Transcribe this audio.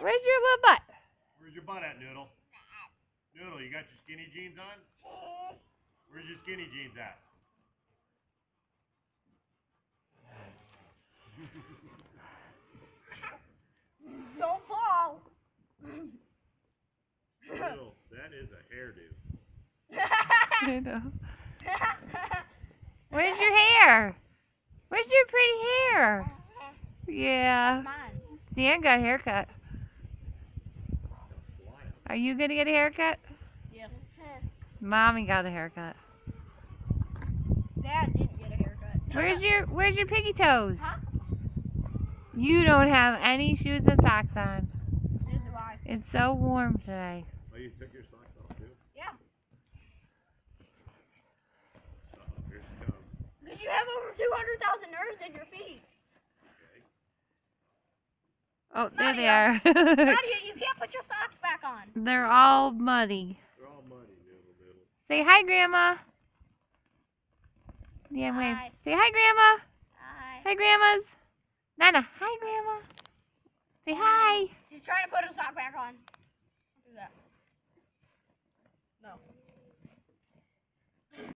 Where's your little butt? Where's your butt at, Noodle? Noodle, you got your skinny jeans on? Where's your skinny jeans at? Don't fall. Noodle, that is a hairdo. I know. Where's your hair? Where's your pretty hair? Yeah. Mine. Dan got a haircut. Fly Are you gonna get a haircut? Yes. Mommy got a haircut. Dad didn't get a haircut. Where's your Where's your piggy toes? Huh? You don't have any shoes and socks on. Neither do I. It's so warm today. Oh, you took your socks off too? Yeah. Uh-oh, here she comes. Because you have over 200,000 nerves in your feet. Oh, there they are. Nadia, you can't put your socks back on. They're all muddy. They're all muddy, Noodle, Noodle. Say hi, Grandma. Yeah, wave. Hi. Say hi, Grandma. Hi. Hi, Grandmas. Nana, hi, Grandma. Say hi. She's trying to put her sock back on. Do that. No.